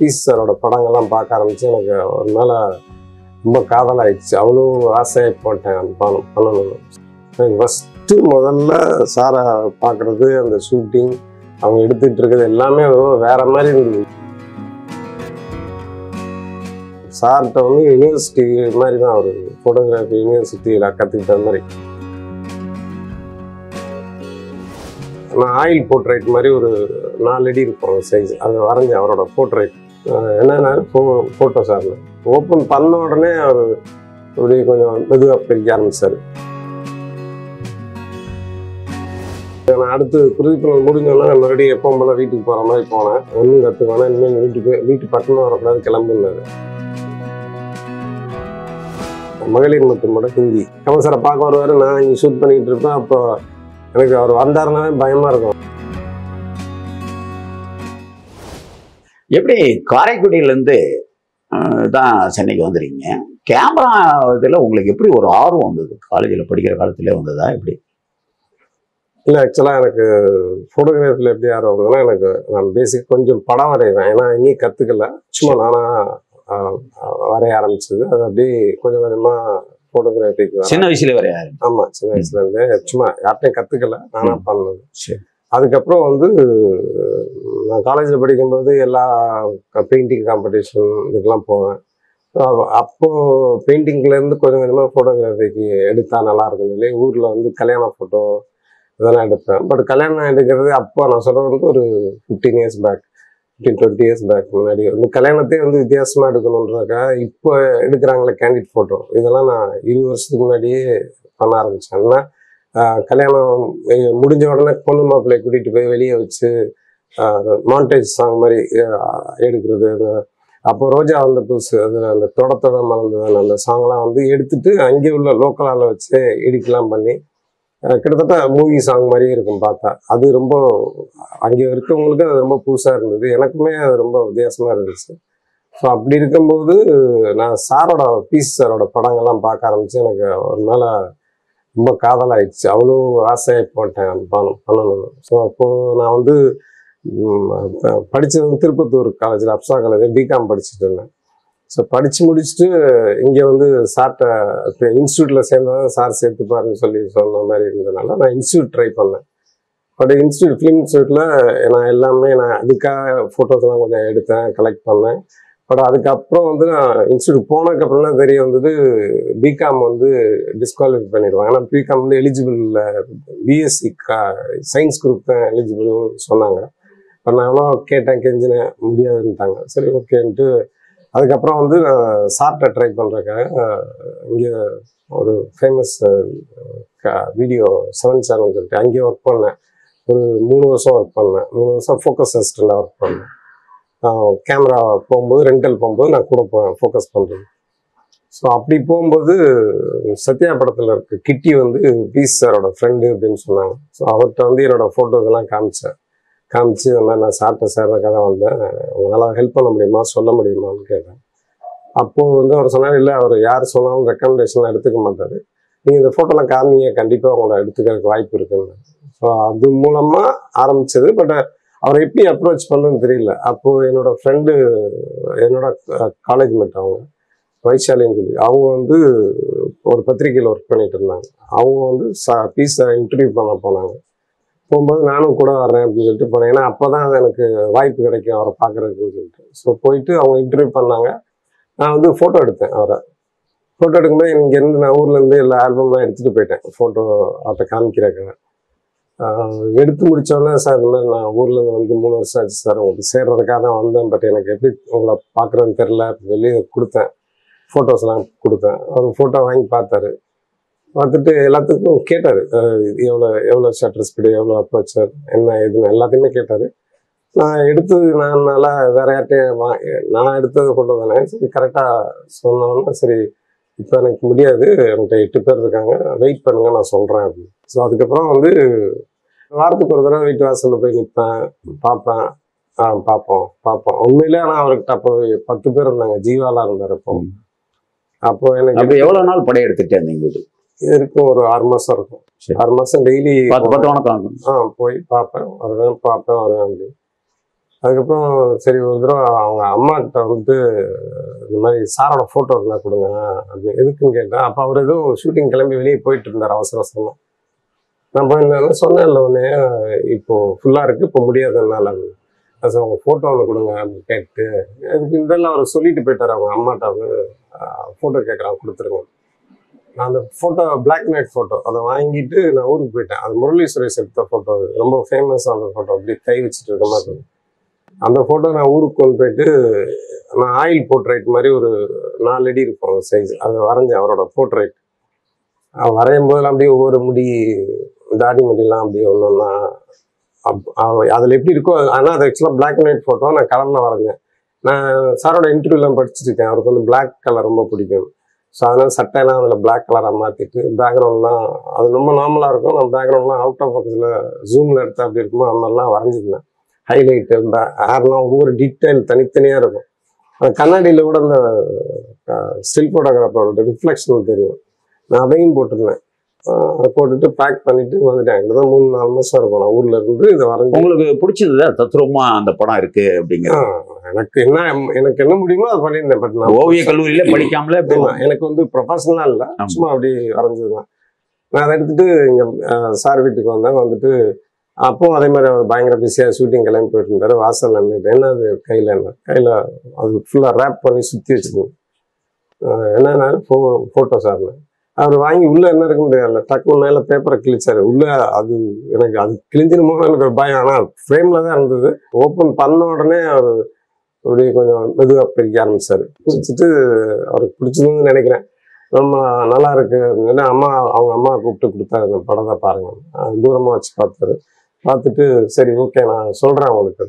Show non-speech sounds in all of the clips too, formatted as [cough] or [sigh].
Piece சாரோட படங்கள்லாம் பார்க்க ஆரம்பிச்சு எனக்கு ஒரு மேலே ரொம்ப காதலாயிடுச்சு. அவ்வளோ ஆசையாக போட்டேன் பண்ண- பண்ணணும் எனக்கு ஃபஸ்ட்டு முதல்ல சாரை பார்க்குறது அந்த ஷூட்டிங் அவங்க எடுத்துகிட்டு இருக்கிறது எல்லாமே வேற மாதிரி இருந்தது. சார்கிட்ட வந்து யூனிவர்சிட்டி மாதிரி தான் ஒரு ஃபோட்டோகிராஃபி யூனிவர்சிட்டியில் கற்றுக்கிட்ட மாதிரி. நான் ஆயில் போர்ட்ரேட் மாதிரி ஒரு நாலு அடி இருப்போம் சைஸ் அது வரைஞ்சேன் அவரோட போர்ட்ரேட் என்னென்ன ஃபோ ஃபோட்டோ சார்ல ஓப்பன் பண்ண உடனே அவர் அப்படியே கொஞ்சம் மெதுவாக பிரிக்க ஆரம்பிச்சார். நான் அடுத்து குருதிப்பணம் முடிஞ்சோன்னா மறுபடியும் எப்போ போல வீட்டுக்கு போகிற மாதிரி போனேன். ஒன்றும் கற்றுக்கோனா இனிமேல் வீட்டுக்கு வீட்டு பக்கமாக வரக்கூடாது கிளம்புனாரு மகளிர் மட்டுமோட ஹிந்தி கமல் பார்க்க வருவார். நான் இங்கே ஷூட் பண்ணிகிட்டு இருப்பேன். அப்போ எனக்கு அவர் வந்தாருனாவே பயமாக இருக்கும். எப்படி காரைக்குடியிலேருந்து தான் சென்னைக்கு வந்துருக்கீங்க? கேமரா இதில் உங்களுக்கு எப்படி ஒரு ஆர்வம் வந்தது? காலேஜில் படிக்கிற காலத்திலே வந்ததா? எப்படி? இல்லை ஆக்சுவலாக எனக்கு ஃபோட்டோகிராஃபியில் எப்படி ஆர்வம் வருதுன்னா எனக்கு நான் பேசிக் கொஞ்சம் படம் வரைவேன். ஏன்னா எங்கேயும் கற்றுக்கல சும்மா நானாக வரைய ஆரம்பிச்சது. அது அப்படியே கொஞ்சம் கொஞ்சமாக ஃபோட்டோகிராஃபிக்கு சின்ன வயசுல வரையா ஆமாம் சின்ன வயசுலேருந்தே சும்மா யார்ட்டையும் கற்றுக்கல நானாக. பண்ணது. சரி. அதுக்கப்புறம் வந்து நான் காலேஜில் படிக்கும்போது எல்லா பெயிண்டிங் காம்படிஷன் இதுக்கெல்லாம் போவேன். அப்போது பெயிண்டிங்லேருந்து கொஞ்சம் கொஞ்சமாக ஃபோட்டோகிராஃபிக்கு எடுத்தால் நல்லா இருக்கும் இல்லையா ஊரில் வந்து கல்யாண ஃபோட்டோ இதெல்லாம் எடுப்பேன். பட் கல்யாணம் எடுக்கிறது அப்போ நான் சொல்கிறது வந்து ஒரு fifteen years back fifteen twenty years back முன்னாடி. வந்து கல்யாணத்தையே வந்து வித்தியாசமாக எடுக்கணுன்றக்கா இப்போ எடுக்கிறாங்களே கேண்டிட் ஃபோட்டோ இதெல்லாம் நான் இருபது வருஷத்துக்கு முன்னாடியே பண்ண ஆரம்பித்தேன் கல்யாணம் முடிஞ்ச உடனே பொண்ணு மாப்பிள்ளையை கூட்டிகிட்டு போய் வெளியே வச்சு மாண்டேஜ் சாங் மாதிரி எடுக்கிறது அது- அப்போ ரோஜா வந்த புதுசு அதில் அந்த தொடத்தோட மலர்ந்தது அந்த சாங்லாம் வந்து எடுத்துட்டு அங்கே உள்ள லோக்கலால் வச்சு எடிட்லாம் பண்ணி கிட்டத்தட்ட மூவி சாங் மாதிரியே இருக்கும் பார்த்தா. அது ரொம்ப அங்கே இருக்கவங்களுக்கு அது ரொம்ப புதுசாக இருந்தது. எனக்குமே அது ரொம்ப வித்தியாசமாக இருந்துச்சு. ஸோ அப்படி இருக்கும்போது நான் சாரோட பீஸ் சாரோட படங்கள்லாம் பார்க்க ஆரம்பிச்சு எனக்கு ஒரு மேலே ரொம்ப காதலாயிடுச்சு. அவ்வளோ ஆசையாக போட்டேன் பண்ணணும் ஸோ அப்போது நான் வந்து படித்தது வந்து திருப்பத்தூர் காலேஜில் அப்சா காலேஜ் பிகாம் படிச்சுட்டு இருந்தேன். ஸோ படித்து முடிச்சுட்டு இங்கே வந்து சார்கிட்ட இன்ஸ்டியூட்டில் சேர்ந்ததான் சார் சேர்த்துப்பாருன்னு சொல்லி சொன்ன மாதிரி இருந்ததுனால நான் இன்ஸ்டியூட் ட்ரை பண்ணேன். பட் இன்ஸ்டியூட் ஃபிலிம் இன்ஸ்டியூட்டில் நான் எல்லாமே நான் அதுக்காக ஃபோட்டோஸ்லாம் கொஞ்சம் எடுத்தேன் கலெக்ட் பண்ணேன். பட் அதுக்கப்புறம் வந்து நான் இன்ஸ்டியூட் போனதுக்கப்புறம் தான் தெரிய வந்தது பிகாம் வந்து டிஸ்குவாலிஃபை பண்ணிடுவாங்க. ஆனால் பிகாம் வந்து எலிஜிபிள் இல்லை பிஎஸ்சி சயின்ஸ் குரூப் தான் எலிஜிபிள்னு சொன்னாங்க. இப்போ நான் எவ்வளோ கேட்டேன் கெஞ்சினேன் முடியாதுன்ட்டாங்க சரி ஓகேன்ட்டு அதுக்கப்புறம் வந்து நான் சாப்பிட்ட ட்ரை பண்ணுறேன் இங்கே ஒரு ஃபேமஸ் வீடியோ செவன் சேனல் சொல்லிட்டு அங்கேயே ஒர்க் பண்ணேன். ஒரு மூணு வருஷம் ஒர்க் பண்ணேன். மூணு வருஷம் ஃபோக்கஸ் அசிஸ்டண்டாக ஒர்க் பண்ணேன். கேமரா போகும்போது ரெண்டல் போகும்போது நான் கூட போவேன் ஃபோக்கஸ் பண்ணுறது ஸோ அப்படி போகும்போது சத்யா படத்தில் இருக்க கிட்டி வந்து பீஸ் சாரோட ஃப்ரெண்டு அப்படின்னு சொன்னாங்க. ஸோ அவர்கிட்ட வந்து என்னோட ஃபோட்டோஸ் எல்லாம் காமிச்சேன். காமிச்சு இந்த மாதிரி நான் சாப்பிட்ட சேர்றதுக்காக தான் வந்தேன். உங்களால் ஹெல்ப் பண்ண முடியுமா? சொல்ல முடியுமான்னு கேட்டேன். அப்போது வந்து அவர் சொன்னார் இல்லை அவர் யார் சொன்னாலும் ரெக்கமெண்டேஷன்லாம் எடுத்துக்க மாட்டார். நீங்கள் இந்த ஃபோட்டோலாம் காமிங்க கண்டிப்பாக உங்களை எடுத்துக்கிறதுக்கு வாய்ப்பு இருக்குன்னு. ஸோ அது மூலமாக ஆரம்பிச்சது பட் அவரை எப்படி அப்ரோச் பண்ணுன்னு தெரியல. அப்போது என்னோடய ஃப்ரெண்டு என்னோட காலேஜ் மேட் அவங்க வைஷாலின்னு சொல்லி அவங்க வந்து ஒரு பத்திரிக்கையில் ஒர்க் பண்ணிட்டு இருந்தாங்க. அவங்க வந்து சா பீஸை இன்டர்வியூ பண்ண போனாங்க. போகும்போது நானும் கூட வர்றேன் அப்படின்னு சொல்லிட்டு போனேன். ஏன்னா அப்போ தான் எனக்கு வாய்ப்பு கிடைக்கும் அவரை பார்க்குறதுக்குன்னு சொல்லிட்டு. ஸோ போயிட்டு அவங்க இன்டர்வியூ பண்ணாங்க. நான் வந்து ஃபோட்டோ எடுத்தேன் அவரை. ஃபோட்டோ எடுக்கும்போது இங்கேருந்து நான் ஊர்லேருந்து எல்லா ஆல்பம்லாம் எடுத்துகிட்டு போயிட்டேன். ஃபோட்டோ அவர்கிட்ட காமிக்கிறதுக்காக. எடுத்து முடித்தோடனே சார் இல்லை நான் ஊர்லேருந்து வந்து மூணு வருஷம் ஆச்சு சார் உங்களுக்கு சேர்றதுக்காக தான் வந்தேன். பட் எனக்கு எப்படி உங்களை பார்க்குறேன்னு தெரில அப்படின்னு சொல்லி கொடுத்தேன் ஃபோட்டோஸ்லாம் கொடுத்தேன். அவர் ஃபோட்டோ வாங்கி பார்த்தாரு. பார்த்துட்டு எல்லாத்துக்கும் கேட்டார். எவ்வளோ எவ்வளோ ஷட்டர் ஸ்பீடு எவ்வளோ அப்ரோச்சர் என்ன ஏதுன்னு எல்லாத்தையுமே கேட்டார். நான் எடுத்தது நான் நல்லா வேற யார்ட்டையும் வா நான் எடுத்தது ஃபோட்டோ தானே சரி கரெக்டாக சொன்னோன்னா சரி இப்போ எனக்கு முடியாது. என்கிட்ட எட்டு பேர் இருக்காங்க. வெயிட் பண்ணுங்க நான் சொல்கிறேன் அப்படின்னு. ஸோ அதுக்கப்புறம் வந்து வாரத்துக்கு ஒரு தடவை வீட்டு வாசலில் போய் நிற்பேன் பார்ப்பேன். ஆ பார்ப்போம் பார்ப்போம். உண்மையிலே ஆனால் அவர்கிட்ட அப்போ பத்து பேர் இருந்தாங்க. ஜீவாலாம் இருந்தார் அப்போ. அப்போ எனக்கு எவ்வளவு நாள் படையெடுத்துட்டே இருந்தீங்க வீடு இது இருக்கும் ஒரு ஆறு மாசம் இருக்கும். ஆறு மாசம் டெய்லி ஆ போய் பார்ப்பேன். வருவேன் பார்ப்பேன் வருவேன் அப்படி. அதுக்கப்புறம் சரி ஒரு தடவை அவங்க அம்மாக்கிட்ட வந்து இந்த மாதிரி சாரோட ஃபோட்டோ இருந்தால் கொடுங்க அப்படி எதுக்குன்னு கேட்டேன் அப்போ அவர் ஏதோ ஷூட்டிங் கிளம்பி வெளியே போயிட்டு இருந்தார் அவசர அவசரமாக நான் போய் என்ன சொன்னேன்ல உடனே இப்போ ஃபுல்லாக இருக்குது இப்போ முடியாததுனால அது அவங்க ஃபோட்டோ ஒன்று கொடுங்க அப்படின்னு கேட்டு அதுக்கு இதெல்லாம் அவர் சொல்லிட்டு போயிட்டார் அவங்க அம்மாட்ட வந்து ஃபோட்டோ கேட்குறாங்க கொடுத்துருங்க. நான் அந்த photo black and white photo அதை வாங்கிட்டு நான் ஊருக்கு போயிட்டேன். அது முரளி சுரேஷ் எடுத்த ஃபோட்டோ ரொம்ப ஃபேமஸாக அந்த ஃபோட்டோ அப்படி கை வச்சுட்டு இருக்க மாதிரி அந்த ஃபோட்டோ நான் ஊருக்கு கொண்டு போயிட்டு நான் ஆயில் போர்ட்ரைட் மாதிரி ஒரு நாலு அடி இருக்கும் சைஸ் அதை வரைஞ்சேன் அவரோட போர்ட்ரைட் வரையும் போதெல்லாம் அப்படியே ஒவ்வொரு முடி தாடி முடியெல்லாம் அப்படியே ஒன்று ஒன்றா அதில் எப்படி இருக்கோ ஆனால் அது ஆக்சுவலாக பிளாக் அண்ட் ஒயிட் ஃபோட்டோ நான் கலரில் வரைஞ்சேன். நான் சாரோட இன்டர்வியூலாம் படிச்சுருக்கேன் அவருக்கு வந்து பிளாக் கலர் ரொம்ப பிடிக்கும். ஸோ அதனால் சட்டையெல்லாம் அதில் பிளாக் கலராக மாற்றிட்டு பேக்ரவுண்ட்லாம் அது ரொம்ப நார்மலாக இருக்கும். நான் பேக்ரவுண்ட்லாம் அவுட் ஆஃப் பக்கத்தில் ஜூமில் எடுத்தால் அப்படி இருக்குமோ அந்த மாதிரிலாம் வரைஞ்சிருந்தேன் ஹைலைட்டு ஹேர்லாம் ஒவ்வொரு டீட்டெயில் தனித்தனியாக இருக்கும். அந்த கண்ணாடியில் கூட அந்த ஸ்டில் ஃபோட்டோகிராஃபரோட ரிஃப்ளெக்ஷன் தெரியும். நான் அதையும் போட்டிருந்தேன். போட்டுட்டு பேக் பண்ணிட்டு வந்துட்டேன். கிட்டத்தட்ட மூணு நாலு மாதம் இருக்கும். நான் ஊரில் இருந்து இதை வரைஞ்சி உங்களுக்கு பிடிச்சது தத்ரூபமா அந்த படம் இருக்கு அப்படிங்கிறது? ஆஹ் எனக்கு என்ன எனக்கு என்ன முடியுமோ அதை பண்ணியிருந்தேன் பட் நான் ஓவிய கல்லூரியில படிக்காமலே எனக்கு வந்து ப்ரொஃபஷனலாக இல்லை. சும்மா அப்படி வரைஞ்சது தான் நான் அதை எடுத்துட்டு இங்கே சார் வீட்டுக்கு வந்தேன். வந்துட்டு அப்பவும் அதே மாதிரி அவர் பயங்கர பிஸியாக ஷூட்டிங் கிளம்பி போயிட்டு இருந்தாரு வாசல் நின்றுட்டு என்ன அது? கையில் என்ன? கையில் அது ஃபுல்லாக ரேப் பண்ணி சுற்றி வச்சுருந்தேன். என்னன்னா ஃபோ ஃபோட்டோ சார்னு. அவர் வாங்கி உள்ளே என்ன இருக்குன்னு தெரியல டக்குனு மேலே பேப்பரை கிழிச்சாரு. உள்ளே அது எனக்கு அது கிழிஞ்சிருமோ எனக்கு ஒரு பயம். ஆனால் ஃப்ரேமில் தான் இருந்தது. ஓப்பன் பண்ண உடனே அவர் அப்படியே கொஞ்சம் மெதுவாக பிரிக்க ஆரம்பிச்சாரு. பிடிச்சிட்டு அவருக்கு பிடிச்சதுன்னு நினைக்கிறேன். ரொம்ப நல்லா இருக்கு. அப்படின்னு அம்மா அவங்க அம்மா கூப்பிட்டு கொடுத்தாரு. இந்த படத்தை பாருங்க. அஹ் தூரமா வச்சு பார்த்தாரு. பார்த்துட்டு சரி ஓகே நான் சொல்றேன் உங்களுக்கு.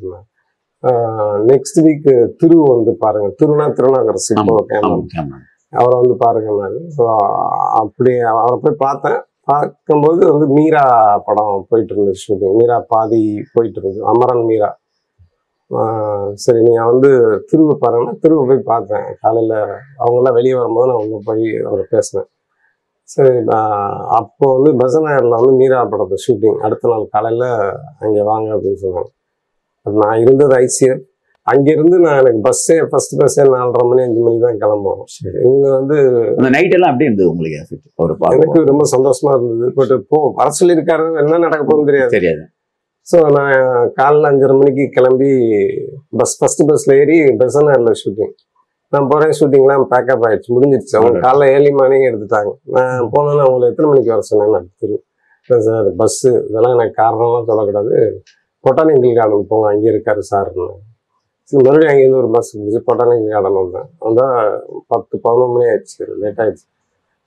நெக்ஸ்ட் வீக் திரு வந்து பாருங்க. திருனா இப்போ ஆமா, கேமரா. அவரை வந்து பாருங்கன்னாரு ஸோ அப்படி அவரை போய் பார்த்தேன். பார்க்கும்போது வந்து மீரா படம் போயிட்டு இருந்துச்சு ஷூட்டிங் மீரா பாதி போயிட்டு இருந்தது அமரன் மீரா. சரி நீங்கள் வந்து திரும்ப பாருங்கன்னா திரும்ப போய் பார்த்தேன். காலையில் அவங்கெல்லாம் வெளியே வரும்போது நான் அவங்க போய் அவரை பேசினேன். சரி அப்போ வந்து பெசநாயரில் வந்து மீரா படத்தை ஷூட்டிங் அடுத்த நாள் காலையில் அங்கே வாங்க அப்படின்னு சொன்னாங்க. நான் இருந்தது ஐசிஎஃப். அங்கேருந்து நான் எனக்கு பஸ்ஸே ஃபர்ஸ்ட் பஸ்ஸே நாலரை மணி அஞ்சு மணிக்கு தான் கிளம்புவோம். இவங்க வந்து அந்த நைட் எல்லாம் எப்படி இருந்தது உங்களுக்கு? ஒரு எனக்கு ரொம்ப சந்தோஷமா இருந்தது. பட் போ வர சொல்லியிருக்காரு. என்ன நடக்க போகுதுன்னு தெரியாது. தெரியாது. ஸோ நான் காலைல அஞ்சரை மணிக்கு கிளம்பி பஸ் ஃபர்ஸ்ட் பஸ்ல ஏறி பெசனாரில் ஷூட்டிங் நான் போகிறேன் ஷூட்டிங்லாம் பேக்கப் ஆயிடுச்சு. முடிஞ்சிருச்சு. அவங்க. காலைல ஏர்லி மார்னிங் எடுத்துட்டாங்க. நான் போனோன்னா அவங்களை எத்தனை மணிக்கு வர சொன்னேன் நான் சார் பஸ்ஸு இதெல்லாம் எனக்கு காரணம்லாம் சொல்லக்கூடாது. பொட்டானிக்கல் கார்டன் போங்க. அங்கே இருக்காரு சார்னு. சரி மறுபடியும் அங்கேருந்து ஒரு பஸ் இது போட்டாலும் இங்கே கார்டன் வந்தேன் வந்தால் பத்து பதினொன்று மணி ஆயிடுச்சு லேட் ஆயிடுச்சு.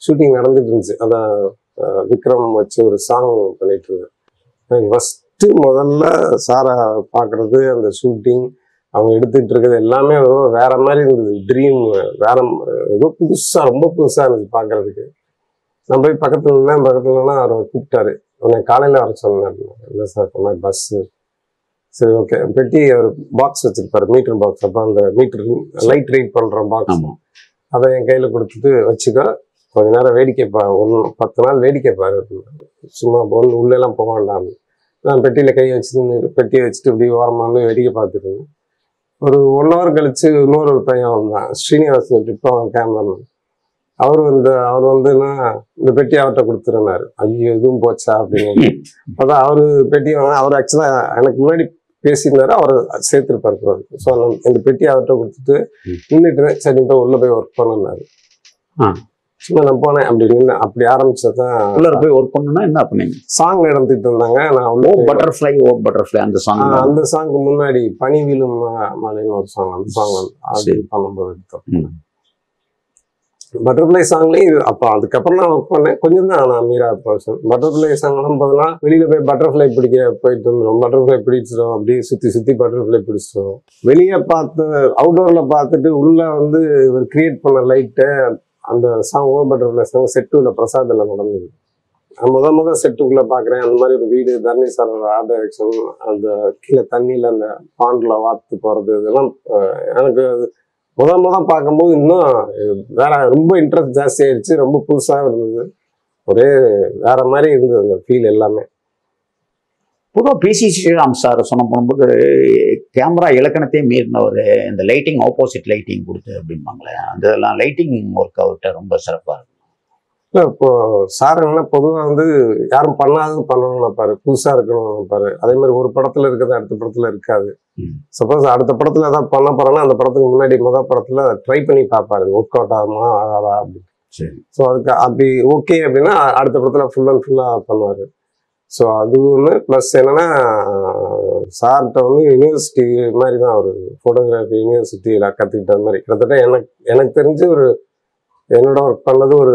ஷூட்டிங் நடந்துட்டு இருந்துச்சு. அதான் விக்ரம் வச்சு ஒரு சாங் பண்ணிட்டு இருந்தேன் ஃபஸ்ட்டு முதல்ல சாரை பார்க்குறது அந்த ஷூட்டிங் அவங்க எடுத்துட்டு இருக்கிறது எல்லாமே வேற மாதிரி இருந்தது. ட்ரீம் வேற ஏதோ புதுசாக ரொம்ப புதுசாக இருந்துச்சு பார்க்கறதுக்கு நான் போய் பக்கத்துல இருந்தேன் பக்கத்துல அவரை அவர் கூப்பிட்டாரு. உன்னை காலையில் வர சொன்னேன் இல்லை சார் இந்த மாதிரி பஸ்ஸு சரி ஓகே பெட்டி அவர் பாக்ஸ் வச்சிருப்பாரு மீட்டர் பாக்ஸ் அப்போ அந்த மீட்டர் லைட் ரீட் பண்ணுற பாக்ஸ் அதை என் கையில் கொடுத்துட்டு வச்சுக்கோ. கொஞ்ச நேரம் வேடிக்கை பா ஒன்று பத்து நாள் வேடிக்கை பாரு. சும்மா ஒன்று உள்ளெல்லாம் போக வேண்டாம். நான் பெட்டியில் கை வச்சுட்டு பெட்டியை வச்சுட்டு இப்படி ஓரமாக வேடிக்கை பார்த்துட்டு இருந்தேன். ஒரு ஒன் ஹவர் கழிச்சு இன்னொரு பையன் வந்தான். ஸ்ரீனிவாசன் இப்போ கேமராமேன் அவர் வந்து அவர் வந்துன்னா இந்த பெட்டி அவர்கிட்ட கொடுத்துருந்தாரு ஐயோ எதுவும் போச்சா அப்படின்னு. அதான் அவர் பெட்டி வாங்க அவர் ஆக்சுவலாக எனக்கு முன்னாடி பேசியிருந்தாரு அவர் சேர்த்துருப்பாரு ஸோ இந்த பெட்டி அவர்கிட்ட கொடுத்துட்டு. நின்றுட்டு இருந்தேன். சரி இப்போ உள்ள போய் ஒர்க் பண்ணனாரு. சும்மா நான் போனேன் அப்படி நின்று அப்படி ஆரம்பிச்சதான் உள்ளார போய் ஒர்க் பண்ணணும்னா என்ன பண்ணீங்க சாங் நடந்துட்டு இருந்தாங்க நான் ஓ பட்டர்ஃப்ளை ஓ பட்டர்ஃப்ளை அந்த சாங் அந்த சாங்க்கு முன்னாடி பனி விழும் மலைன்னு ஒரு சாங் அந்த சாங் வந்து அது. பண்ணும்போது எடுத்தோம். பட்டர்ஃப்ளை சாங்லேயும் அப்போ அதுக்கப்புறம் நான் ஒர்க் பண்ணேன். கொஞ்சம் தான் நான் மீரா பர்சன் பட்டர்ஃப்ளை சாங்லாம் போதெல்லாம் வெளியில் போய் பட்டர்ஃப்ளை பிடிக்க போயிட்டு வந்துடும் பட்டர்ஃப்ளை பிடிச்சிடும் அப்படியே சுற்றி சுற்றி பட்டர்ஃப்ளை பிடிச்சிடும் வெளியே பார்த்து அவுட்டோரில் பார்த்துட்டு உள்ளே வந்து இவர் கிரியேட் பண்ண லைட்டை அந்த சாங் ஓ பட்டர்ஃப்ளை சாங் செட்டுல பிரசாதில் நடந்தது. நான் முத முத செட்டுக்குள்ளே பார்க்குறேன். அந்த மாதிரி ஒரு வீடு தர்ணி சாரோட ஆர்ட் டைரக்ஷன் அந்த கீழே தண்ணியில் அந்த பாண்டில் வாத்து போகிறது இதெல்லாம் எனக்கு அது முத முத பார்க்கும்போது இன்னும் வேற ரொம்ப இன்ட்ரெஸ்ட் ஜாஸ்தி ஆயிடுச்சு ரொம்ப புதுசாக இருந்தது. ஒரே வேற மாதிரி இருந்தது அந்த ஃபீல் எல்லாமே. பொதுவாக பிசி ஸ்ரீராம் சார் சொன்ன போகும்போது கேமரா இலக்கணத்தையே மீறினவர் இந்த லைட்டிங் ஆப்போசிட் லைட்டிங் கொடுத்து அப்படிம்பாங்களே அந்த இதெல்லாம் லைட்டிங் ஒர்க் அவர்கிட்ட ரொம்ப சிறப்பாக இருக்கும் இல்லை இப்போ சார் என்ன பொதுவாக வந்து யாரும் பண்ணாதது பண்ணணும்னு நினைப்பாரு புதுசாக இருக்கணும்னு நினைப்பாரு அதே மாதிரி ஒரு படத்தில் இருக்கிறது அடுத்த படத்தில் இருக்காது. சப்போஸ் அடுத்த படத்தில் ஏதாவது பண்ண போறேன்னா அந்த படத்துக்கு முன்னாடி முதல் படத்தில் ட்ரை பண்ணி பார்ப்பாரு. ஒர்க் அவுட் ஆகுமா ஆகாதா அப்படின்னு. சரி. ஸோ அதுக்கு அப்படி ஓகே அப்படின்னா அடுத்த படத்தில் ஃபுல் அண்ட் ஃபுல்லாக பண்ணுவார். ஸோ அது ஒன்று ப்ளஸ் என்னன்னா சார்கிட்ட வந்து யூனிவர்சிட்டி மாதிரி தான் ஒரு ஃபோட்டோகிராஃபி யூனிவர்சிட்டியில் கற்றுக்கிட்ட மாதிரி. கிட்டத்தட்ட எனக்கு எனக்கு தெரிஞ்சு ஒரு என்னோட ஒர்க் பண்ணது ஒரு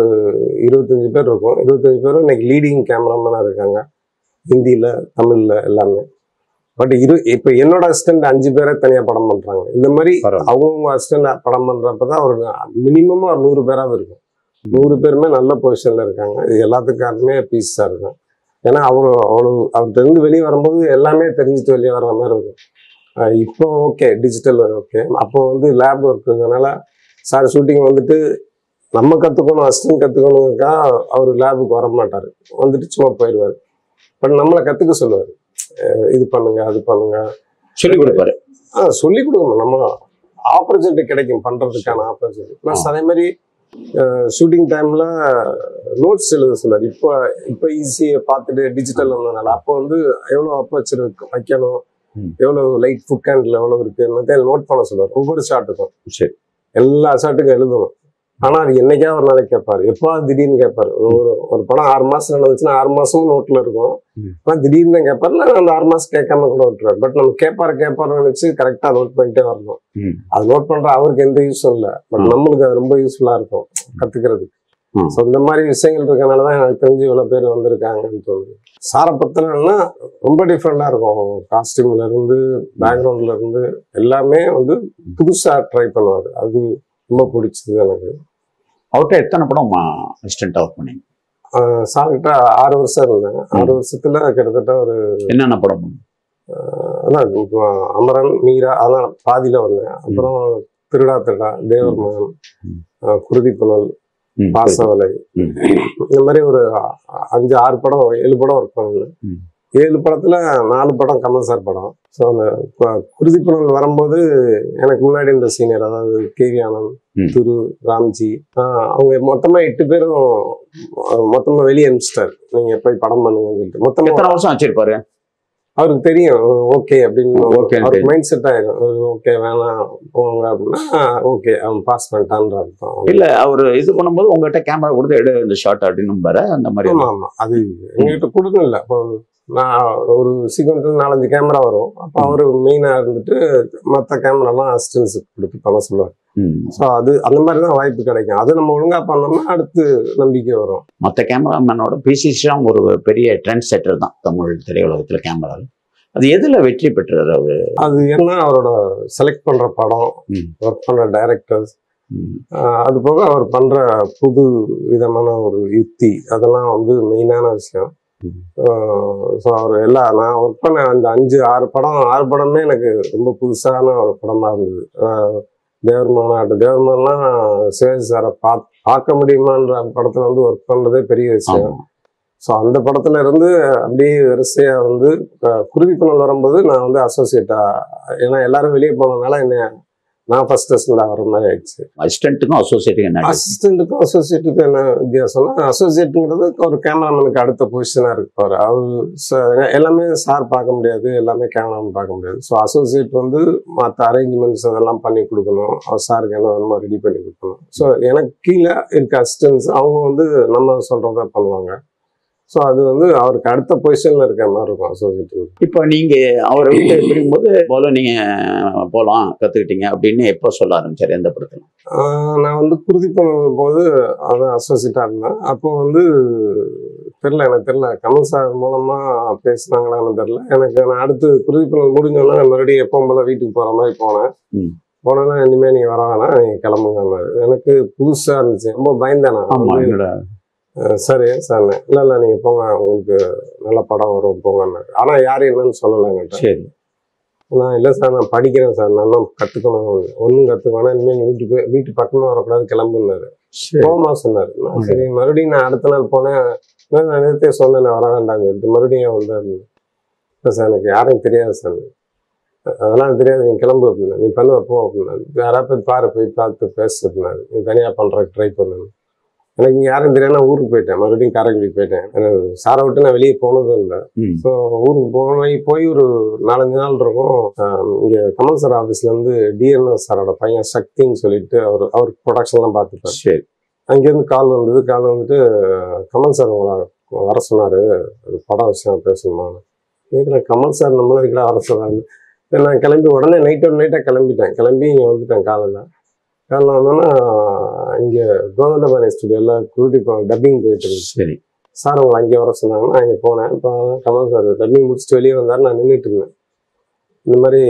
இருபத்தஞ்சி பேர் இருக்கும். இருபத்தஞ்சி பேரும் இன்னைக்கு லீடிங் கேமராமேனாக இருக்காங்க. ஹிந்தியில் தமிழில் எல்லாமே. பட் இரு இப்போ என்னோட அசிஸ்டன்ட் அஞ்சு பேரை தனியாக படம் பண்ணுறாங்க இந்த மாதிரி அவங்கவுங்க அசிஸ்டன்ட் படம் பண்ணுறப்ப தான் ஒரு மினிமமாக ஒரு நூறு பேராவது இருக்கும். நூறு பேருமே நல்ல பொசிஷனில் இருக்காங்க. இது எல்லாத்துக்கும் காரணமே பீஸ் சார் தான் ஏன்னா அவர் அவ்வளோ அவர்கிட்ட இருந்து வெளியே வரும்போது எல்லாமே தெரிஞ்சுட்டு வெளியே வர்ற மாதிரி இருக்கும். இப்போ ஓகே டிஜிட்டல் ஓகே அப்போ வந்து லேப் ஒர்க்குனால சார் ஷூட்டிங் வந்துட்டு நம்ம கற்றுக்கணும் அசிஸ்டன்ட் கற்றுக்கணுங்கக்கா அவர் லேபுக்கு வர மாட்டார் வந்துட்டு சும்மா போயிடுவார். பட் நம்மளை கற்றுக்க சொல்லுவார். இது பண்ணுங்க அது பண்ணுங்க. சொல்லிக் கொடுப்பாரு. ஆ சொல்லி கொடுக்கணும். நம்ம ஆப்பர்ச்சுனிட்டி கிடைக்கும் பண்றதுக்கான ஆப்பர்ச்சுனிட்டி ப்ளஸ் அதே மாதிரி ஷூட்டிங் டைம்ல நோட்ஸ் எழுத சொல்லார் இப்போ இப்போ ஈஸியாக பார்த்துட்டு டிஜிட்டல் வந்ததுனால அப்போ வந்து எவ்வளோ அப்பர்ச்சர் வைக்கணும். எவ்வளோ லைட் ஃபுட் கேண்டில் எவ்வளோ இருக்குன்னு நோட் பண்ண சொல்லுவார். ஒவ்வொரு ஷாட்டுக்கும் சரி. எல்லா ஷாட்டுக்கும் எழுதணும். ஆனா அது என்னைக்கா ஒரு நாளைக்கு கேட்பாரு. எப்போ திடீர்னு கேட்பாரு. ஒரு ஒரு படம் ஆறு மாசம் நடந்துச்சுன்னா ஆறு மாசமும் நோட்ல இருக்கும். ம். ஆனா திடீர்னு தான் கேட்பாரு. இல்லை அந்த ஆறு மாசம் கேட்காம கூட விட்டுருவாரு. பட் நம்ம கேட்பாரு கேட்பாருன்னு நினைச்சு கரெக்டா நோட் பண்ணிட்டே வரணும். அது நோட் பண்ற அவருக்கு எந்த யூஸும் இல்லை. பட். நம்மளுக்கு அது ரொம்ப யூஸ்ஃபுல்லா இருக்கும் கத்துக்கிறதுக்கு. ஸோ இந்த மாதிரி விஷயங்கள் இருக்கனால தான் எனக்கு தெரிஞ்சு இவ்வளவு பேர் வந்திருக்காங்கன்னு தோணுது. சாரை பத்தினா ரொம்ப டிஃப்ரெண்டா இருக்கும். காஸ்டியூம்ல இருந்து பேக்ரவுண்ட்ல இருந்து எல்லாமே வந்து புதுசா ட்ரை பண்ணுவாரு. அது ரொம்ப பிடிச்சது எனக்கு. அவர்கிட்ட எத்தனை படம் அசிஸ்டன்ட் ஒர்க் பண்ணீங்க? சார்கிட்ட ஆறு வருஷம் இருந்தேன். ஆறு வருஷத்துல கிட்டத்தட்ட ஒரு என்னென்ன படம் அதான் இப்போ அமரன் மீரா அதான் பாதியில வந்தேன். அப்புறம் திருடா திருடா தேவர் மகன் குருதி புனல் பாசவலை. இந்த மாதிரி ஒரு அஞ்சு ஆறு படம் ஏழு படம் ஒர்க் பண்ணேன். ஏழு படத்துல நாலு படம் கமல் சார் படம். ஸோ அந்த குருதி புனல் வரும்போது எனக்கு முன்னாடி இந்த சீனியர் அதாவது கேவி ஆனந்த். துரு ராம்ஜி ஆஹ் அவங்க மொத்தமா எட்டு பேரும் அஹ் மொத்தமா வெளியே அனுப்பிச்சிட்டாரு. நீங்க போய் படம் பண்ணுங்கன்னு சொல்லிட்டு. மொத்தமா எத்தனை வருஷம் வச்சிருப்பாரு அவருக்கு தெரியும் ஓகே அப்படின்னு. அவருக்கு மைண்ட் செட் ஆயிடும் ஓகே வேணாம் போங்க அப்படின்னா ஓகே அவன் பாஸ் பண்ணிட்டான்ற அர்த்தம். இல்ல அவரு இது பண்ணும்போது உங்ககிட்ட கேமரா கொடுத்து எடு இந்த ஷாட் அப்படின்னு பாரு அந்த மாதிரி ஆமா ஆமா. அது எங்ககிட்ட கொடுக்கணும் இல்ல. இப்போ நான் ஒரு சீக்வன்ஸ் நாலஞ்சு கேமரா வரும். அப்போ அவரு மெயினா இருந்துட்டு மற்ற கேமராலாம் அசிஸ்டன்ஸ் கொடுத்து பண்ண சொல்லுவார். ஸோ அது அந்த மாதிரி தான் வாய்ப்பு கிடைக்கும். அது நம்ம ஒழுங்கா பண்ணோம்னா அடுத்து நம்பிக்கை வரும். மற்ற கேமராமேனோட பிசி ஸ்ரீராம் ஒரு பெரிய ட்ரெண்ட் செட்டர் தான் தமிழ் திரையுலகத்துல கேமரா அது எதுல வெற்றி பெற்றாரு அவரு அது என்ன அவரோட செலக்ட் பண்ற படம். ஒர்க் பண்ற டைரக்டர்ஸ். அது போக அவர் பண்ற புது விதமான ஒரு யுக்தி அதெல்லாம் வந்து மெயினான விஷயம். ஸோ அவர் எல்லா நான் ஒர்க் பண்ண அந்த அஞ்சு ஆறு படம் ஆறு படமே எனக்கு ரொம்ப புதுசான ஒரு படமா இருந்தது. ஆஹ் தேவர்மான் ஆகட்டும் தேவர்மான்லாம் சிவாஜி சாரை பா பார்க்க முடியுமான்ற படத்துல வந்து ஒர்க் பண்றதே பெரிய விஷயம். ஸோ அந்த படத்துல இருந்து அப்படியே வரிசையா வந்து புனல் வரும்போது நான் வந்து அசோசியேட்டா ஏன்னா எல்லாரும் வெளியே போனதுனால என்ன நான் ஃபர்ஸ்ட் அசிஸ்டண்டா வர மாதிரி ஆயிடுச்சு. அசிஸ்டன்ட்டுக்கும் அசோசியேட்டுக்கும் என்ன அசிஸ்டண்ட்டுக்கும் அசோசியேட்டுக்கும் என்ன வித்தியாசம்னா அசோசியேட்டுங்கிறது ஒரு கேமராமேனுக்கு அடுத்த பொசிஷனாக இருப்பார் அவர் எல்லாமே சார் பார்க்க முடியாது எல்லாமே கேமராமேன் பார்க்க முடியாது. ஸோ அசோசியேட் வந்து மற்ற அரேஞ்ச்மெண்ட்ஸ் அதெல்லாம் பண்ணி கொடுக்கணும். அவர் சாருக்கு என்ன வேணுமோ ரெடி பண்ணி கொடுக்கணும். ஸோ எனக்கு கீழே இருக்க அசிஸ்டன்ஸ் அவங்க வந்து நம்ம சொல்கிறத பண்ணுவாங்க. ஸோ அது வந்து அவருக்கு அடுத்த பொசிஷனில் இருக்க மாதிரி இருக்கும் அசோசியேட் இப்போ நீங்க அவரை விட்டு பிரிக்கும்போது [coughs] போல நீங்க போலாம் கத்துக்கிட்டீங்க அப்படின்னு எப்போ சொல்ல ஆரம்பிச்சாரு? எந்த படத்துல? நான் வந்து குருதி பண்ணும்போது அதான் அசோசியேட்டாக இருந்தேன். அப்போ வந்து தெரில எனக்கு தெரில கமல் சார் மூலமாக பேசுனாங்களான்னு தெரில எனக்கு நான் அடுத்து குருதி பண்ணல் முடிஞ்சோன்னா மறுபடியும் எப்பவும் போல வீட்டுக்கு போகிற மாதிரி போனேன். போனேன்னா இனிமேல் நீங்கள் வர வேணாம் நீங்கள் கிளம்புங்க எனக்கு புதுசாக இருந்துச்சு. ரொம்ப பயந்தேன் நான் சரி சார். இல்லை இல்லை நீங்கள் போங்க. உங்களுக்கு நல்ல படம் வரும் போங்கன்னாரு ஆனால் யார் என்னன்னு சொல்லலை என்கிட்ட. சரி. நான் இல்லை சார் நான் படிக்கிறேன் சார். நல்லா கற்றுக்கணும் ஒன்றும் கற்றுக்கணும் இனிமேல் எங்கள் வீட்டுக்கு வீட்டு பக்கமே வரக்கூடாது கிளம்புனாரு போமா சொன்னாரு. நான் சரி மறுபடியும் நான் அடுத்த நாள் போனேன். நான் நேரத்தே சொன்னேன் வர வேண்டாம்னு சொல்லிட்டு மறுபடியும் வந்து இல்லை சார் எனக்கு யாரையும் தெரியாது சார். அதெல்லாம் தெரியாது. நீ கிளம்பு அப்படின்னா நீ பண்ணுவ போ அப்படின்னா யாராவது போய் பாரு போய் பார்த்து பேசு நீ தனியாக பண்ணுறதுக்கு ட்ரை பண்ணு. எனக்கு இங்கே யாரும் தெரியாது நான் ஊருக்கு போயிட்டேன். மறுபடியும் காரைக்குடி போயிட்டேன். சாரை விட்டு நான் வெளியே போனதும் இல்லை. ஸோ ஊருக்கு போய் போய் ஒரு நாலஞ்சு நாள் இருக்கும். இங்க கமல் சார் ஆஃபீஸ்ல இருந்து டிஎன்எஸ் சாரோட பையன் சக்தின்னு சொல்லிட்டு அவர் அவர் ப்ரொடக்ஷன்லாம் பார்த்துப்பார். சரி. அங்கேருந்து கால் வந்தது. கால் வந்துட்டு கமல் சார் உங்களை வர சொன்னாரு. அது படம் விஷயம் பேசணுமா? கேட்குறேன் கமல் சார் நம்மள இருக்கிற வர சொன்னாரு நான் கிளம்பி உடனே நைட்டோட நைட்டாக கிளம்பிட்டேன். கிளம்பி இங்கே வந்துட்டேன் காலையில். காலையில் வந்தோன்னா இங்கே கோதண்டபாணி ஸ்டுடியோவில் குருடி டப்பிங் போயிட்டு இருந்துச்சு சரி. சார் உங்களை அங்கே வர சொன்னாங்க நான் அங்கே போனேன். இப்போ கமல் சார் டப்பிங் முடிச்சுட்டு வெளியே வந்தார் நான் நின்றுட்டு இருந்தேன். இந்த மாதிரி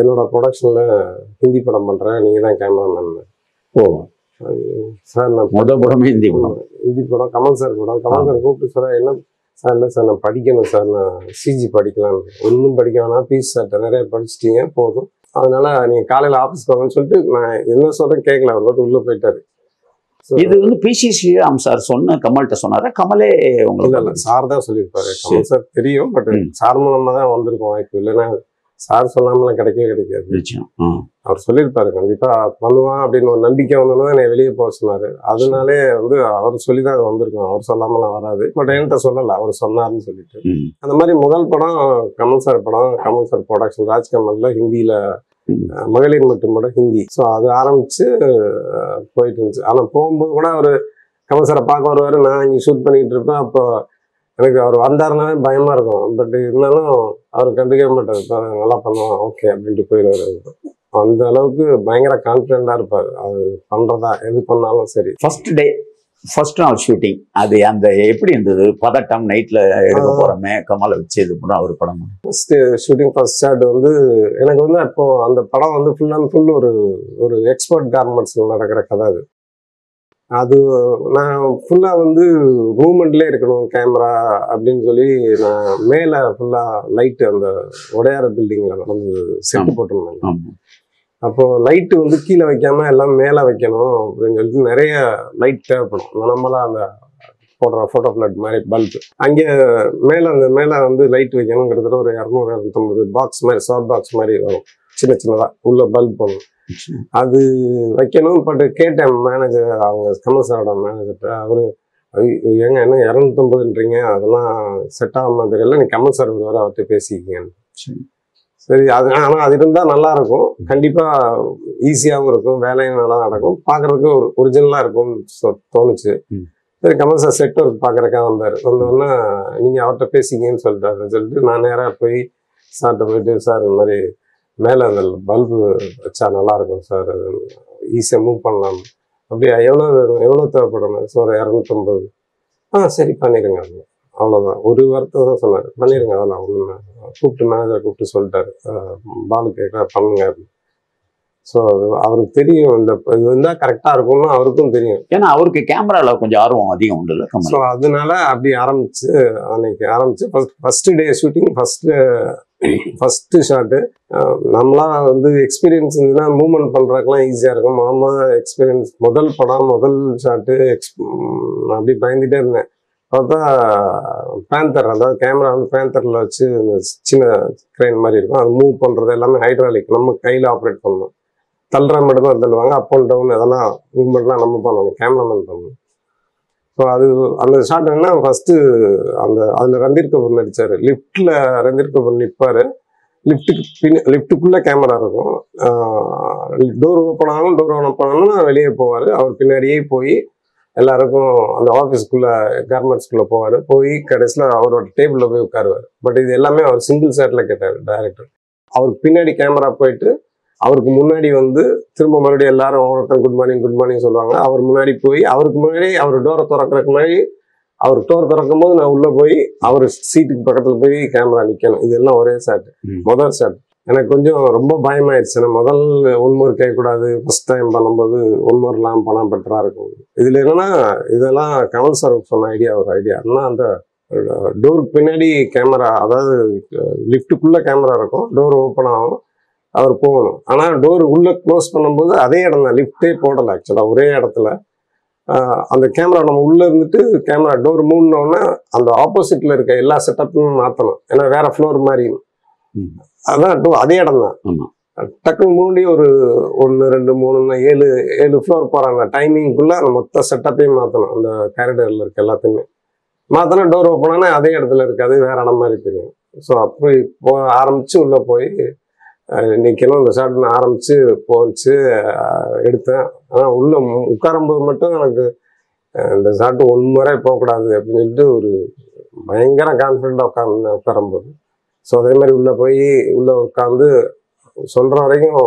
என்னோட ப்ரொடக்ஷனில் ஹிந்தி படம் பண்ணுறேன் நீங்கள் தான் கேமராமேன் ஓ. சார் நான் முத படமே இந்தி படம். ஹிந்தி படம் கமல் சார் படம். கமல் சார் கூப்பிட்டு சார் என்ன சார் இல்லை சார் நான் படிக்கணும் சார் நான் சிஜி படிக்கலாம் ஒன்றும் படிக்க வேணாம் பீஸ் சார்ட்ட நிறைய படிச்சிட்டீங்க போதும். அதனால நீங்கள் காலையில் ஆஃபீஸ் போங்கன்னு சொல்லிட்டு நான் என்ன சொல்கிறேன் கேட்கல அவர் மட்டும் உள்ளே போயிட்டாரு. இது வந்து பிசி ஸ்ரீராம் சார் சொன்ன கமல்கிட்ட சொன்னாரா? கமலே உங்களுக்கு சார் தான் சொல்லியிருப்பாரு. சரி. கமல் சார் தெரியும் பட். சார் மூலமா தான் வந்திருக்கும் வாய்ப்பு. இல்லைன்னா சார் சொல்லாமலாம் கிடைக்கவே கிடைக்காது. நிச்சயம். அவர் சொல்லியிருப்பாரு கண்டிப்பா பண்ணுவான் அப்படின்னு ஒரு நம்பிக்கை வந்தோன்னா என்னை வெளியே போக சொன்னாரு. அதனாலே வந்து அவர் சொல்லி தான் அது வந்திருக்கும். அவர் சொல்லாமலாம் வராது. பட் என்கிட்ட சொல்லல. அவர் சொன்னாருன்னு சொல்லிட்டு. அந்த மாதிரி முதல் படம் கமல் சார் படம். கமல் சார் ப்ரொடக்ஷன் ராஜ்கமல்ல ஹிந்தியில மகளிர் மட்டும் கூட ஹிந்தி. ஸோ அது ஆரம்பிச்சு அஹ், போயிட்டு இருந்துச்சு. ஆனால் போகும்போது கூட அவர் கமல் சாரை பார்க்க வருவார். நான் இங்கே ஷூட் பண்ணிட்டு இருப்பேன். அப்போ எனக்கு அவர் வந்தாருனாவே பயமா இருக்கும். பட் இருந்தாலும் அவர் கண்டுக்கவே மாட்டார். இப்போ நல்லா பண்ணுவான். ஓகே அப்படின்ட்டு போயிடுவார் அந்த அளவுக்கு பயங்கர கான்ஃபிடென்ட்டாக இருப்பார். அவர் பண்ணுறதா எது பண்ணாலும் சரி. ஃபர்ஸ்ட் டே ஃபர்ஸ்ட் நாள் ஷூட்டிங் அது அந்த எப்படி இருந்தது? பதட்டம் நைட்ல எடுக்க ஆ. போறோமே கமலை வச்சு இது பண்ண ஒரு படம். ஃபர்ஸ்ட் ஷூட்டிங் ஃபர்ஸ்ட் ஷாட் வந்து எனக்கு வந்து அப்போ அந்த படம் வந்து ஃபுல் அண்ட் ஃபுல் ஒரு ஒரு எக்ஸ்பர்ட் கார்மெண்ட்ஸில் நடக்கிற கதை அது. அது நான் ஃபுல்லாக வந்து மூமெண்ட்லேயே இருக்கணும் கேமரா அப்படின்னு சொல்லி நான் மேலே ஃபுல்லாக லைட்டு அந்த உடையார பில்டிங்கில் நடந்தது செட்டு ஆமா. போட்டிருந்தாங்க அப்போது அப்போ லைட்டு வந்து கீழே வைக்காம எல்லாம் மேலே வைக்கணும் அப்படின்னு சொல்லிட்டு நிறைய லைட் தேவைப்படும். நம்மளாம் அந்த போடுற ஃபோட்டோ பிளட் மாதிரி பல்ப் அங்கே மேலே அந்த மேலே வந்து லைட் வைக்கணும் கிட்டத்தட்ட ஒரு இரநூறு இரநூத்தம்பது பாக்ஸ் மாதிரி ஷார்ட் பாக்ஸ் மாதிரி வரும். சின்ன சின்னதாக உள்ள பல்ப் பண்ணும் அது வைக்கணும் பட் கேட்டேன் மேனேஜர் அவங்க கமல் சாரோட மேனேஜர்கிட்ட அவர் ஏங்க என்ன இரநூத்தம்பதுன்றீங்க? அதெல்லாம் செட் ஆகாமல் தெரியல நீ கமல் சார் வருவார் அவர்கிட்ட பேசிக்கீங்கன்னு சரி. சரி அது ஆனால் அது இருந்தால் நல்லா இருக்கும். கண்டிப்பாக ஈஸியாகவும் இருக்கும். வேலையும் நல்லா நடக்கும். பார்க்கறதுக்கு ஒரு ஒரிஜினலாக இருக்கும்னு சொ- தோணுச்சு. சரி கமல் சார் செட் ஒர்க் பார்க்கறக்காக வந்தார். வந்தோடனே நீங்கள் அவர்கிட்ட பேசிக்கங்கன்னு சொல்லிட்டாருன்னு சொல்லிட்டு நான் நேராக போய் சார்கிட்ட போயிட்டு சார் இந்த மாதிரி மேலே அந்த பல்பு வச்சா நல்லா இருக்கும் சார் அது ஈஸியாக மூவ் பண்ணலாம். அப்படியா? எவ்வளோ வேணும்? எவ்வளோ தேவைப்படும்? ஸோ ஒரு இரநூத்தம்பது. ஆ சரி பண்ணிடுங்க அவ்வளோதான் ஒரு வார்த்தை தான் சொன்னார். பண்ணிடுங்க அதெல்லாம் ஒன்றும் கூப்பிட்டு மேனேஜரை கூப்பிட்டு சொல்லிட்டாரு. பாலு கேட்க பண்ணுங்க ஸோ அது அவருக்கு தெரியும். இந்த இது வந்தால் கரெக்டாக இருக்கும்னு அவருக்கும் தெரியும். ஏன்னா அவருக்கு கேமரால கொஞ்சம் ஆர்வம் அதிகம் உண்டு ஸோ அதனால அப்படி ஆரம்பிச்சு அன்னைக்கு ஆரம்பிச்சு first first day shooting first first shot நம்மளா வந்து எக்ஸ்பீரியன்ஸ் இருந்துச்சுன்னா மூவ்மெண்ட் பண்ணுறதுக்குலாம் ஈஸியாக இருக்கும். மாமா எக்ஸ்பீரியன்ஸ் முதல் படம் முதல் ஷாட்டு எக்ஸ் நான் அப்படி பயந்துட்டே இருந்தேன். பார்த்தா பேந்தர் அதாவது கேமரா வந்து பேந்தரில் வச்சு இந்த சின்ன க்ரைன் மாதிரி இருக்கும். அது மூவ் பண்ணுறது எல்லாமே ஹைட்ராலிக் நம்ம கையில் ஆப்ரேட் பண்ணணும். தள்ளுற மட்டும் தான் தள்ளுவாங்க. அப் அண்ட் டவுன் அதெல்லாம் மூவ்மெண்ட்லாம் நம்ம பண்ணணும். கேமராமேன் பண்ணணும். ஸோ அது அந்த ஷாட் என்ன ஃபஸ்ட்டு அந்த அதில் ரந்தீர் கபூர் நடித்தார் லிஃப்ட்டில் ரந்தீர் கபூர் நிற்பார் லிஃப்ட்டுக்கு பின் லிஃப்ட்டுக்குள்ளே கேமரா இருக்கும். டோர் ஓப்பன் ஆகும். டோர் ஓப்பன் ஆகணும்னா வெளியே போவார். அவர் பின்னாடியே போய் எல்லாருக்கும் அந்த ஆஃபீஸ்க்குள்ளே கார்மெண்ட்ஸ்குள்ளே போவார். போய் கடைசியில் அவரோட டேபிளில் போய் உட்காருவார். பட் இது எல்லாமே அவர் சிங்கிள் ஷாட்டில் கேட்டார் டைரக்டர் அவருக்கு பின்னாடி கேமரா போயிட்டு அவருக்கு முன்னாடி வந்து திரும்ப மறுபடியும் எல்லாரும் ஒருத்தன் குட் மார்னிங் குட் மார்னிங் சொல்லுவாங்க. அவர் முன்னாடி போய் அவருக்கு முன்னாடி அவர் டோரை திறக்கறதுக்கு முன்னாடி அவர் டோர் திறக்கும் போது நான் உள்ள போய் அவர் சீட்டுக்கு பக்கத்துல போய் கேமரா நிக்கணும். இதெல்லாம் ஒரே ஷாட். முதல் ஷாட் எனக்கு கொஞ்சம் ரொம்ப பயமாயிடுச்சு நான் முதல் ஒன்மோர் கேட்கக்கூடாது. ஃபஸ்ட் டைம் பண்ணும்போது ஒன்மோர்லாம் பணம் பெட்டரா இருக்கும். இதில் என்னென்னா இதெல்லாம் கமல் சார் சொன்ன ஐடியா ஒரு ஐடியா ஆனால் அந்த டோருக்கு பின்னாடி கேமரா அதாவது லிஃப்ட்டுக்குள்ளே கேமரா இருக்கும். டோர் ஓப்பன் ஆகும். அவர் போகணும். ஆனால் டோர் உள்ளே க்ளோஸ் பண்ணும்போது அதே இடம் தான். லிஃப்ட்டே போடலை ஆக்சுவலாக ஒரே இடத்துல. அந்த கேமரா நம்ம உள்ளே இருந்துட்டு கேமரா டோர் மூடினோடனே அந்த ஆப்போசிட்டில் இருக்க எல்லா செட்டப்பும் மாற்றணும் ஏன்னா வேறு ஃப்ளோர் மாதிரி. அதான் டோ அதே இடம் தான். டக்குன்னு மூடி ஒரு ஒன்று ரெண்டு மூணு ஏழு ஏழு ஃப்ளோர் போகிறாங்க டைமிங்குள்ள அந்த மொத்த செட்டப்பையும் மாற்றணும் அந்த கேரிடரில் இருக்க எல்லாத்தையுமே. மாற்றினா டோர் ஓப்பன் ஆனால் அதே இடத்துல இருக்காது வேற இடம் மாதிரி தெரியும். ஸோ அப்படி போ ஆரம்பித்து உள்ளே போய் அஹ், நிக்கணும். இந்த நான் ஆரம்பித்து போச்சு எடுத்தேன். ஆனால் உள்ளே உட்காரும்போது மட்டும் எனக்கு இந்த ஷாட்டு ஒன் முறை போகக்கூடாது அப்படின்னு சொல்லிட்டு ஒரு பயங்கர கான்ஃபிடென்ட்டாக உட்காந்து உட்காரும்போது. ஸோ அதே மாதிரி உள்ளே போய் உள்ளே உட்காந்து சொல்கிற வரைக்கும்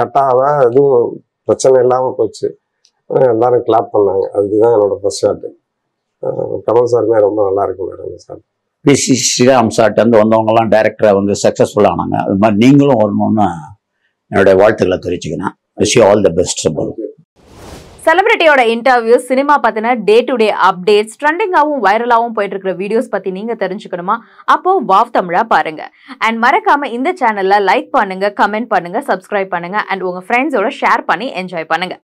கட்டாதான் எதுவும் பிரச்சனை இல்லாமல் போச்சு. எல்லாரும் கிளாப் பண்ணாங்க. அதுதான் என்னோட ஃபர்ஸ்ட் ஷாட்டு கமல் சாருமே ரொம்ப நல்லா இருக்கு மேடம் அந்த ஷாட் பி சி ஸ்ரீராம் சார்ட்டேருந்து வந்தவங்கலாம் வந்தவங்க வந்து சக்ஸஸ்ஃபுல் ஆனாங்க. அது மாதிரி நீங்களும் வரணும்னு என்னுடைய வாழ்த்துக்களை தெரிவிச்சுக்கிறேன். விஷ் ஆல் த பெஸ்ட் செலிபிரிட்டியோட இன்டர்வியூஸ் சினிமா பத்தின டே டு டே அப்டேட்ஸ் ட்ரெண்டிங்காகவும் வைரலாகவும் போயிட்டு இருக்கிற வீடியோஸ் பத்தி நீங்க தெரிஞ்சுக்கணுமா? அப்போ வாவ் தமிழா பாருங்க. அண்ட் மறக்காம இந்த சேனல்ல லைக் பண்ணுங்க கமெண்ட் பண்ணுங்க சப்ஸ்கிரைப் பண்ணுங்க அண்ட் உங்க ஃப்ரெண்ட்ஸோட ஷேர் பண்ணி என்ஜாய் பண்ணுங்க.